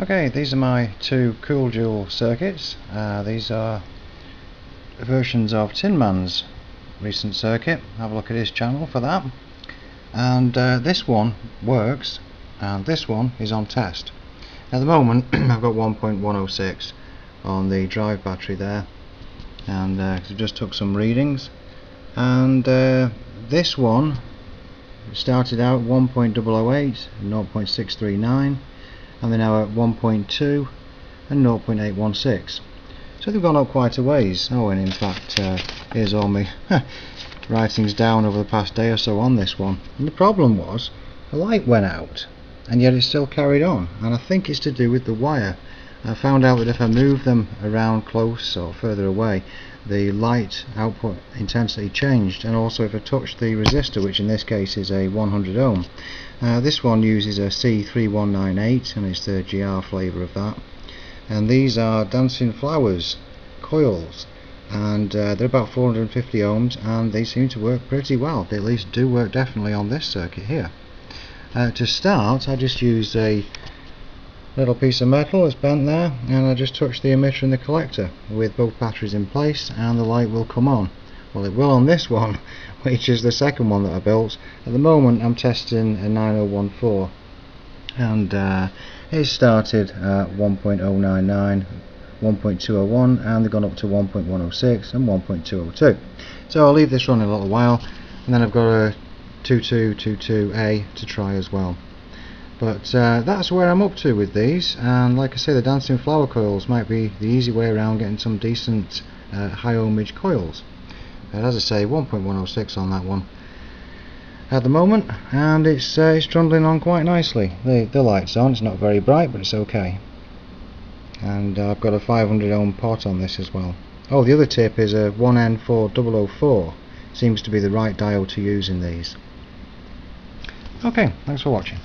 Okay, these are my two Cool Joule circuits. Uh, these are versions of TinMan's recent circuit. Have a look at his channel for that. And uh, this one works, and this one is on test. At the moment, I've got 1.106 on the drive battery there, and uh, I just took some readings. And uh, this one started out 1.008, 0.639 and they're now at 1.2 and 0.816 so they've gone up quite a ways oh and in fact uh, here's all my writings down over the past day or so on this one. And the problem was the light went out and yet it still carried on. And I think it's to do with the wire I found out that if I move them around close or further away the light output intensity changed. And also if I touch the resistor which in this case is a 100 ohm uh, this one uses a C3198 and it's the GR flavour of that. And these are Dancing Flowers coils. And uh, they're about 450 ohms and they seem to work pretty well. They at least do work definitely on this circuit here. Uh, to start I just used a little piece of metal that's bent there and I just touch the emitter and the collector. With both batteries in place and the light will come on. Well it will on this one which is the second one that I built. At the moment I'm testing a 9014 and uh, it started at 1.099 1.201 and they've gone up to 1.106 and 1.202 so I'll leave this running a little while and then I've got a 2222A to try as well but uh, that's where I'm up to with these. And like I say the dancing flower coils might be the easy way around getting some decent uh, high ohmage coils. But as I say 1.106 on that one at the moment. And it's, uh, it's trundling on quite nicely. The, the light's on, it's not very bright but it's okay. And I've got a 500 ohm pot on this as well. Oh the other tip is a 1N4004 seems to be the right diode to use in these. Okay thanks for watching